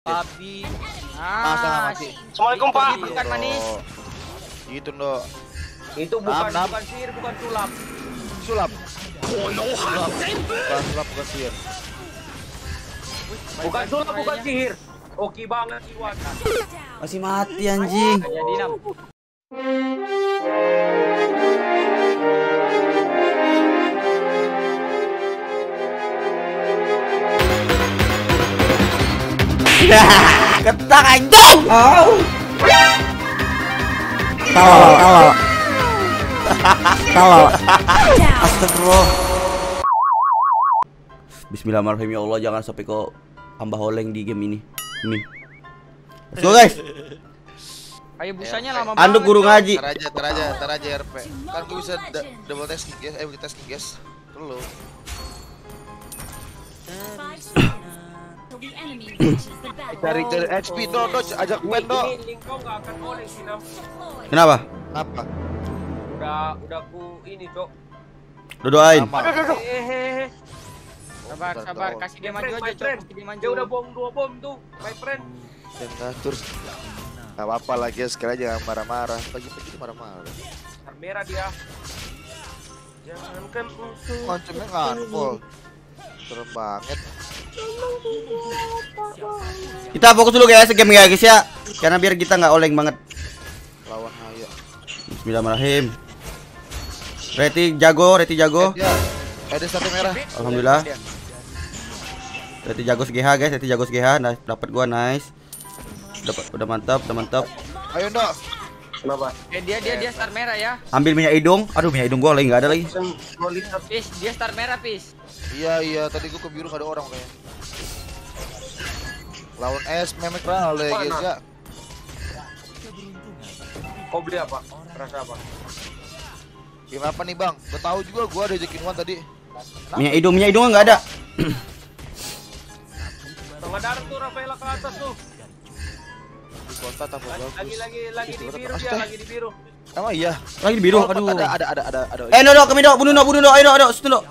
Babi. Ah, Ah, mati. Assalamualaikum Pak. Bukan manis. Oh. Gitu dong. Itu bukan Nam, nam. bukan sihir, bukan sulap. Sulap. Sulap. Bukan sulap, bukan sihir. Bukan sulap, bukan sihir. Oke banget Iwan. Masih mati anjing. Jadi. Ketak anjing. Tolol, tolol. Tolol. Astagfirullah. Bismillahirrahmanirrahim ya Allah jangan sampai kau tambah oleng di game ini. Amin. Let's go guys. Kayu busanya lama banget. Anduk guru ngaji. Tar aja, tar aja, tar aja RP. Kan gue bisa double testing guys, eh kita testing guys. Lu. Dari dari HP do do ajak main do. Ini link kau nggak akan oleh sih Nam. Kenapa? Apa? Udah udah ku ini cok. Dodoain. Hehehe. Sabar, Bentar, sabar. tolong. Kasih dia maju aja, Cok. Kasih dia maju. Dia udah bom dua bom tuh, my friend. Dan ngatur. Gak apa-apa lah guys, sekali aja jangan marah-marah. Pagi-pagi marah-marah. Merah dia. Jangankan untuk Ngoncengnya nganpol. Serem banget. Kita fokus dulu guys game ya guys ya. Karena biar kita nggak oleng banget. Lawan Haya. Bismillahirrahmanirrahim. Reti jago, Reti jago. Eh. Eh, dia satu merah. Alhamdulillah. Reti jago SGH guys, Reti jago SGH. Nah, dapat gua nice. Dapat udah mantap, udah mantap. Ayo dok. kenapa? Eh, dia dia dia star merah ya. Ambil minyak hidung. Aduh, minyak hidung gua lagi nggak ada lagi. Pis, dia star merah, Pis. Iya iya, tadi gua ke biru ada orang kayaknya. Lawan es memek lah oleh guys ya. kau beli apa? Rasa apa? Game apa nih bang? Gak tahu juga gua ada jekin one tadi. Minyak hidung, minyak hidung nggak ada. Tengah darat tuh Rafaela ke atas tuh. Di kota Lagi bagus. lagi lagi, lagi di biru dia, lagi di biru. Emang iya. Lagi di biru. Oh, Aduh. Ada ada ada ada ada. Eh, no, no, kami dok, bunuh dok, bunuh dok, ayo ayo dok, situ dok.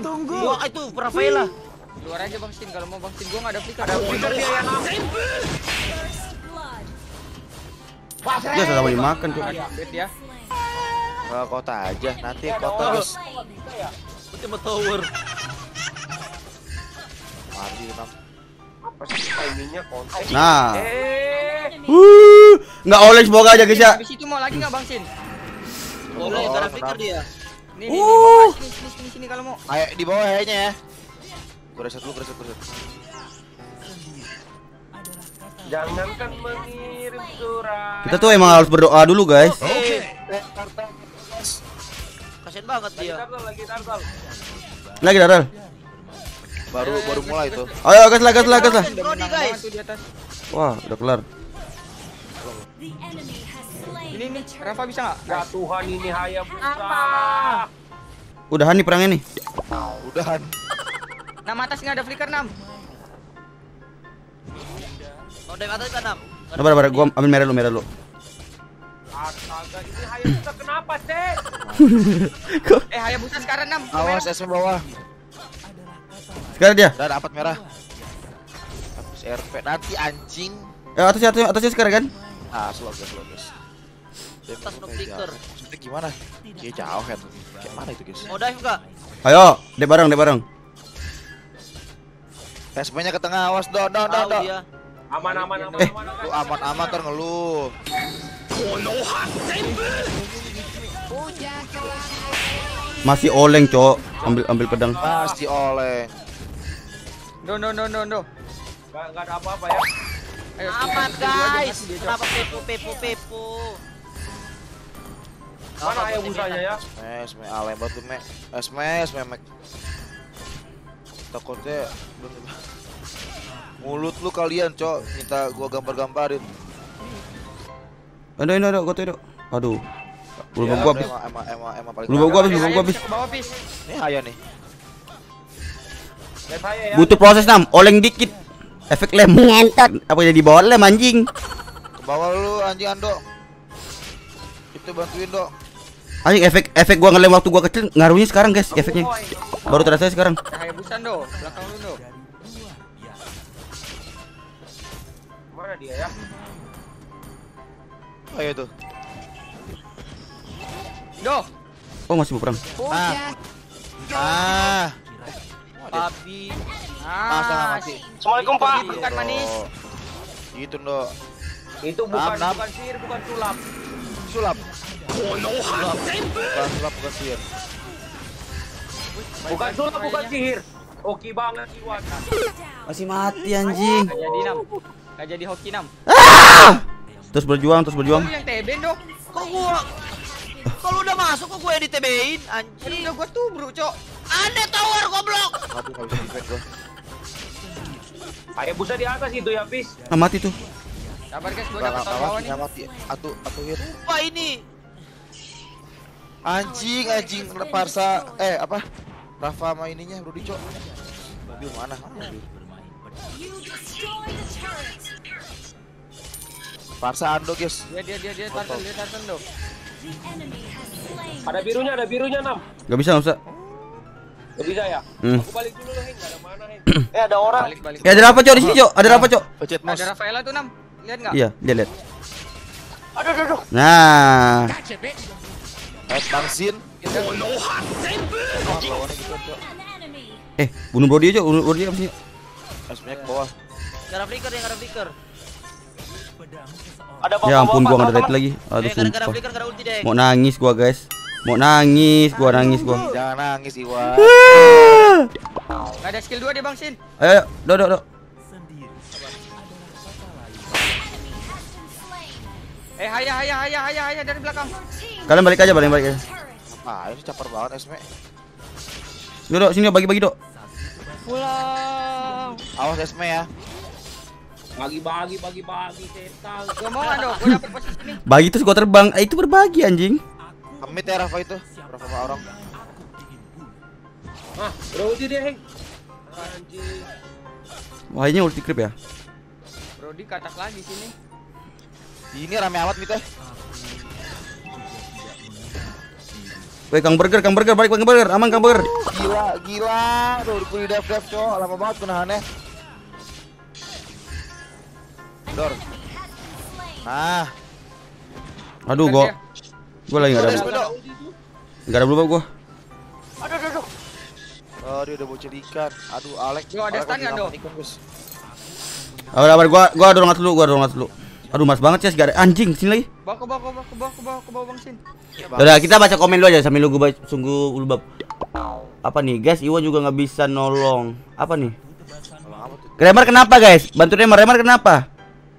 Tunggu. Wah, itu Rafaela. Luar aja Bang Sin, kalau mau Bang Sin gua enggak ada flicker. Ada flicker dia yang. Dia sudah mau dimakan tuh. Ya. Ke kota aja. Nanti kota guys. tower. Mati enam. Apa sih timingnya konten? Nah. Eh, Uh, nggak oleng semoga aja guys ya. Habis itu mau lagi enggak Bang Sin? Boleh, gak ada flicker dia. Nih, nih, Uh. sini, sini, sini, sini kalau mau. Ayo di bawah kayaknya ya. Gua reset dulu, gua reset, gua reset. jangankan mengirim surat. Kita tuh emang harus berdoa dulu guys. Oke. Kasian banget Lagi tartal, lagi tartal. Lagi Darel. Baru baru mulai tuh. Ayo gas lah, gas lah, gas lah. Wah, udah kelar. Ini nih, Rafa bisa enggak? Ya Tuhan ini Hayabusa. Udahan nih perangnya nih. Udahan. Nama atas nggak ada flicker, Nam. Oh, dari atas kan, Nam? Sabar, sabar, gua ambil merah lu, merah lu. Astaga, ini Hayabusa kenapa sih? Eh, Hayabusa sekarang, Nam. Awas SM bawah. Sekarang dia. Dapat merah. RP nanti anjing. Eh, atasnya, atasnya, atasnya sekarang kan? Ah, slow guys, slow guys. Atas no flicker. Maksudnya gimana? Kayak jauh kan. Kayak mana itu guys? Mau dive enggak? Ayo, deh bareng, deh bareng. SP-nya ke tengah, awas do do do do. Aman, aman, aman, Eh. aman. Lu aman-aman ntar ngeluh. Masih oleng, Cok. Ambil ambil pedang. Pasti oleng. Do, do, do, do, do. Gak, gak ada apa-apa ya. Ayo, Aman, aja, guys. Kenapa pepo pepo pepo? Mana Hayabusanya ya? Mes, me alem banget tuh, me. Es mes, memek. Takutnya mulut lu kalian, cok. Minta gua gambar-gambarin. Aduh, aduh, aduh, gua tuh, aduh. Belum Ya, gua habis. Emang, emang, emang, paling Belum gua habis, Eh, belum gua habis. Ini Haya nih. Ya. Butuh proses nam, oleng dikit. Efek lem ngentot. Apa jadi bawa lem anjing? Ke bawah lu anjing Ando. Itu bantuin, Dok. Anjing efek efek gua ngelem waktu gua kecil ngaruhnya sekarang guys efeknya. Baru terasa sekarang. Hayabusa, do. Belakang lu, do. Mana dia ya? Ayo tuh. Doh. Oh, masih mau perang. Ah. Ah. Babi. Ah, setengah Ah, mati. Assalamualaikum Pak. Gitu kan manis. Gitu dong. Itu bukan bukan sihir, bukan sulap. Sulap. Sulap. Bukan sulap, bukan sihir. Bukan sulap, bukan sihir. Oke banget Iwan. Masih mati anjing. Jadi nam. Gak jadi hoki nam. Ah! Terus berjuang, terus berjuang. Lu yang TB dong. Kok gua kalau udah masuk kok gue yang ditebein anjing. udah gua tubruk, Cok. Ada tower goblok. Defend gua. Ayo busa di atas itu ya, Pis. Ah, mati tuh. Sabar guys, gua dapat bawah mati, nih. mati. Atu, atu hit. Apa ini? Anjing, anjing Parsa. Eh, apa? Rafa sama ininya Rudy, Cok. Mobil mana? Mana mobil? Parsa Ando, guys. Dia dia dia dia tartan dia tartan dong. Ada birunya, ada birunya, Nam. Gak bisa, gak bisa. Gak bisa ya? Hmm. Aku balik dulu, Heng. Gak ada mana, Heng. eh, ada orang. Balik balik. Ya ada apa, Cok? Di sini, Cok. Ada apa, Cok? Pecet mos. Ada Rafaela tuh nam. Lihat nggak? Iya, dia lihat. Aduh, aduh, aduh. Nah, Eh, Tangsin. eh bunuh Brody aja, bunuh Brody apa sih? Ke bawah. Gara flicker ya, gara flicker. Ada Ya ampun, gua nggak ada red lagi. Aduh, Eh, gara-gara sumpah. flicker gara ulti deh. Mau nangis gua, guys. Mau nangis, gua nangis gua. Jangan nangis, Iwan. Gak ada skill 2 dia Bang Sin. Ayo, ayo, do, do, do. Eh haya haya haya haya haya dari belakang. Kalian balik aja, balik balik aja. Ah, ini caper banget Esme. Do, do, sini bagi-bagi, do. Pulang. Awas Esme ya. Bagi-bagi, bagi-bagi, setan. Gua mau dong, gua dapet posisi nih. Bagi terus gua terbang. Eh, itu berbagi anjing. Amit ya Rafa itu. Rafa sama orang. Hah, berulti dia, Heng. Anjing. Wah, ini ulti creep ya. Brody katak lagi sini. Ini rame amat eh. Weh, Kang Burger, Kang Burger, balik Kang Burger. Aman Kang Burger. Gila, gila. Tuh, di dev dev cowok. Lama banget kenahannya. Dor. Nah, Aduh, gua gua lagi enggak ada. Enggak ada blue gua. Aduh, aduh, aduh. Oh, dia udah bocil ikan. Aduh, Alek. Yo, ada stun lagi nggak, makan Dok? ikan, guys. Abar, abar, gua gua dorong atas dulu, gua dorong atas dulu. Aduh, mas banget sih, gak ada anjing sini lagi. Bawa ke bawah ke bawah ke bawah ke bawah ke bawah Bang Sin. Udah, kita baca komen dulu aja sambil nunggu ba- sungguh ulbab. Apa nih, guys? Iwan juga nggak bisa nolong. Apa nih? Remar kenapa, guys? Bantu Remar, Remar kenapa?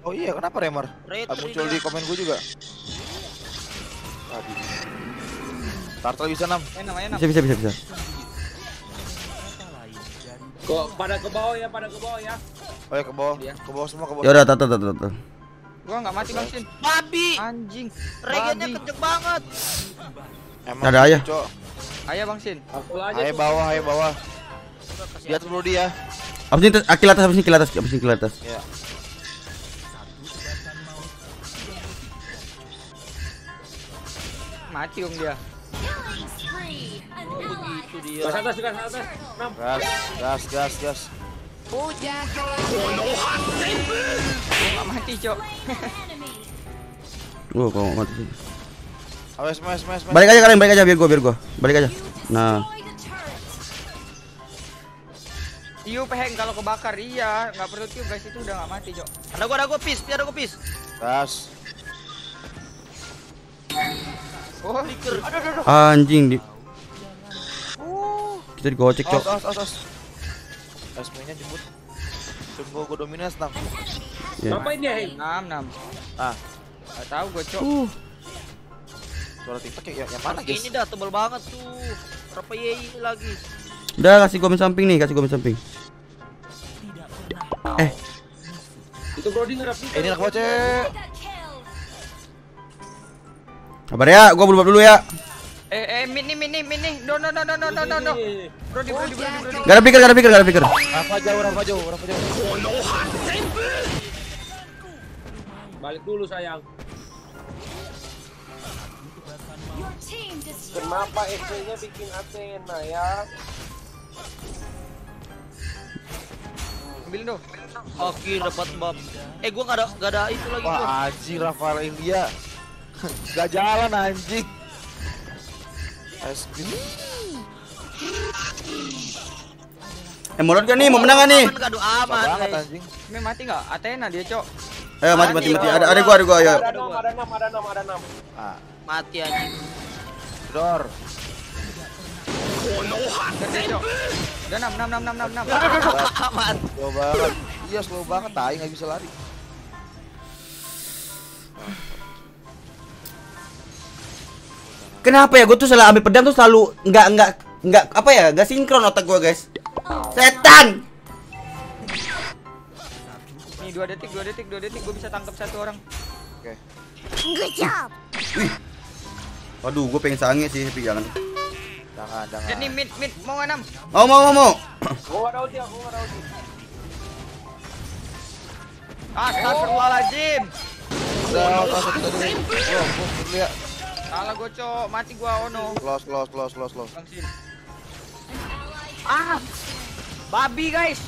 Oh iya, kenapa Ah, muncul di komen gue juga. Tadi. Turtle bisa 6. Eh namanya nam. Bisa, bisa, bisa, bisa. Kok pada ke bawah ya, pada ke bawah ya. Oh ya ke bawah. Iya. Ke bawah semua ke bawah. Ya udah, tata, tata, tata. Gua nggak mati Bang Sin. Babi. Anjing. Regennya kenceng banget. Emang Ada ayah. Cok. Ayo Bang Sin. Aku aja Ayo tuh. bawah, ayo bawah. Lihat dulu dia. Apa sih akil atas, apa sih akil atas, apa sih akil atas? Ya. Mati om dia. begitu dia. Gas atas, gas atas. Gas, gas, gas, gas. Gua nggak mati cok. Oh, kok mati sih. Ayo smash, smash, smash. Balik aja kalian, balik aja biar gua, biar gua. Balik aja. Nah, Tiup heng kalau kebakar iya nggak perlu tiup guys itu udah nggak mati cok. Ada gua, ada gua pis, ada gua pis. Gas. Oh anjing di kita digocek, Cok. os, os, os. Esme-nya jemput. Tunggu gue dominas, Nam. Ya. Ngapain dia, Heng? enam enam. Ah, Gak tahu gue cok. Uh, suara TikTok ya, yang mana, guys? Ini dah tebel banget tuh. Berapa yei lagi? udah kasih gua samping nih, kasih gua samping. Eh, Itu Brody ngerap Eh, ini anak bocah. Kabar ya, gua berubah dulu ya. Eh eh mini mini mini. No no no no no no no no. Brody Brody Brody Brody. Gak ada pikir, gak ada pikir, gak ada pikir. Rafa jauh, Rafa jauh, Rafa jauh. Balik dulu sayang. Kenapa SP-nya bikin Athena ya? Ambilin dong. Oke dapat bab. Eh gua nggak ada nggak ada itu lagi gua. Wah Rafael India Gak jalan anjing Eskin Eh molot gak nih? Mau menang gak nih? Gak? Aduh, aman banget anjing Ini mati nggak? Athena dia, Cok. Ayo mati mati mati. Ada ada gua ada gua ayo. Ada enam, ada enam, ada enam, ada enam. Ah Mati anjing. Dor. Udah 6 6 6 6 6 6. aman. Slow banget Iya slow banget Tai gak bisa lari Kenapa ya? Gue tuh salah ambil pedang tuh selalu nggak nggak nggak apa ya? Nggak sinkron otak gua guys. Setan. Nih 2 detik, 2 detik, 2 detik gua bisa tangkap satu orang. Oke Waduh, gue pengen sange sih, tapi jangan. Jangan jangan Jadi mid mid mau nggak 6? Mau mau mau mau. Gua ada ulti, gua ada ulti. Astagfirullahaladzim. Udah Salah gua, Cok. Mati gua ono. Close close close Bang Sin. Ah. Babi, guys.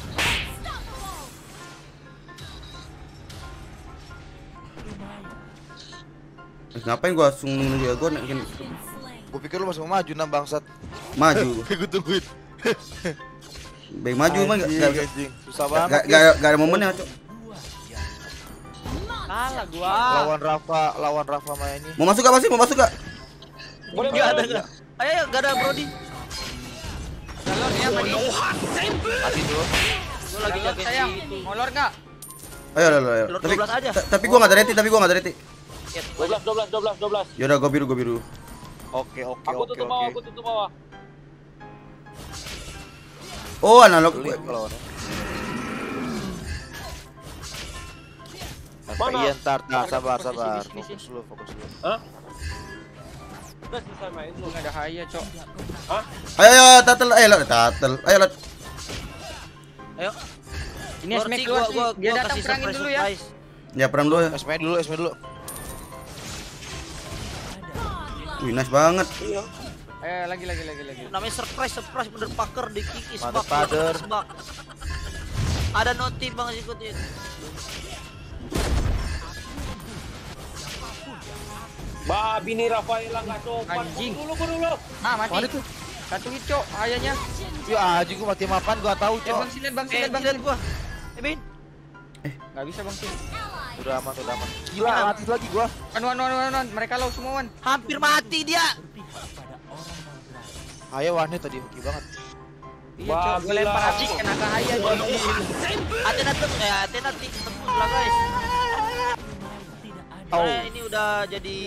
Ngapain gua langsung nunggu ya? Gua naikin Gue pikir lu masih mau maju nam bangsat maju. Gue tungguin Baik maju mah anjing. Susah banget nggak guys. nggak ada momennya, Cok. Salah gua. Lawan Rafa Lawan Rafa mainnya Mau masuk gak masih? Mau masuk gak? Boleh, Nggak ada boleh. nggak ada. Ayo ayo nggak ada Brody. Galor ya, mati. Mati dulu Gua lagi Galor, jaga sayang. Molor nggak? Ayo, ayo, ayo. Tapi 12 aja. ta- tapi gua nggak ada reti, tapi gua nggak ada reti. 12, 12, 12, 12. Yaudah, gua biru, gua biru. Oke oke Aku oke tutup bawah, aku tutup bawah. Oh, analog. Mana? Iya ntar, ntar, Ada sabar, sabar. sini, sini, Fokus dulu, fokus dulu. Hah? Udah selesai main Gua lu. ada haya, Cok. Hah? Ayo, ayo, tatel, ayo, lot, tatel. Ayo, lot. Ayo. Ini Lord, Smack gua- gua- Dia gua datang kasih perangin surprise, dulu ya. Ya, perang dulu ya. Esme dulu, Esme dulu. Wih, nice banget. Eh, lagi lagi lagi lagi. Namanya surprise, surprise bener paker di kikis bak, father. kikis bak. Ada notif bang ikutin. Babi nih Rafaela nggak sopan. Anjing. Dulu, gua dulu. Nah, mati. Mana tuh? Satu Cok. Hayanya. Yuk anjing gua mati mapan gua tahu, Eh, Cok. Bang Sin, Bang Eh, Sin, Bang Sin. gua. Eh, Bin. Nggak bisa, Bang Sin. Udah aman, udah aman. Gila, mati lagi gua. Wan, wan, wan, wan, wan. Mereka low semua, wan. Hampir mati dia. Ayo Wane tadi hoki banget. Iya, Cok. Gue Babi lempar api kena ke Haya. Athena tuh eh Athena ti- tembus lah guys. Oh. Nah, ini udah jadi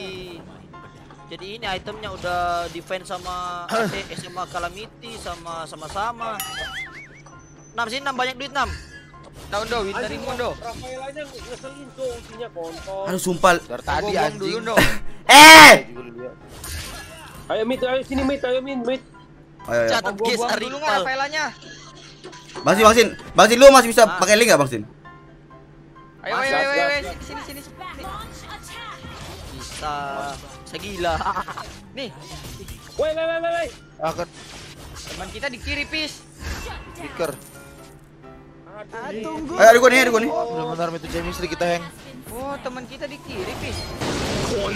jadi ini itemnya udah defense sama AT, sama Calamity sama sama-sama. Nam sini nam banyak duit nam. Tahun do, winter Anjing, imun do. Rafaelanya ngeselin tuh ultinya kontol. Aduh, sumpah. Dari tadi anjing. dulu do. Eh! Ayo mid, ayo sini mid, ayo mid, mid. Ayo, ayo. Catat guys dulu nggak. Rafaelanya? Bang Sin, Bang Sin. Bang Sin, lu masih bisa Ah. pakai link nggak, Bang Sin? Ayo, ayo, ayo, ayo. Bisa. Segila. Nih, Woi, woi, woi, woi. Akan teman kita di kiri, pis. speaker. Aduh. Ayo, ada gua nih, ada gua nih. Oh, benar-benar itu chemistry kita, Heng. Oh, teman kita di kiri, pis. Aku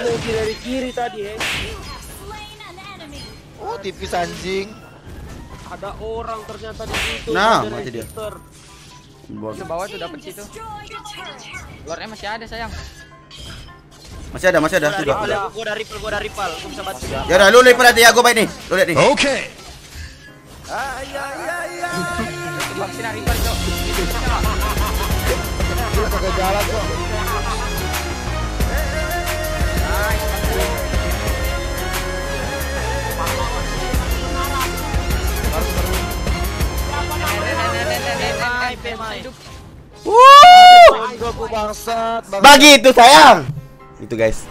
mau dari kiri tadi, eh. Oh, tipis anjing. Ada orang ternyata di situ. Nah, mati dia. resistor. Ke bawah tuh dapet situ. Lordnya masih ada, sayang. Masih ada, masih ada. Gua dari rival, gua dari rival, gua dari rival. Gua bisa bantu. Ya udah, lu lihat hati ya, gua baik nih. Lu lihat nih. Bang Sin Arifan, Cok. Gila kagak jalan kok. Pemai, pemai. Wuh! Enggak gua bangsat. Bang. Bagi itu sayang. Itu guys.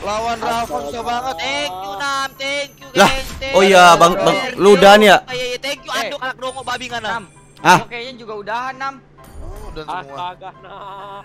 Lawan Rafa susah banget. Thank you Nam, thank you Lah, guys. oh iya, Bang- Bang, lu udahan ya? Iya, iya, thank you Eh. Anduk anak dongo babi kan Nam. Nam. Ah. Kayaknya juga udahan, Nam. Oh, dan semua. Astaga, nah.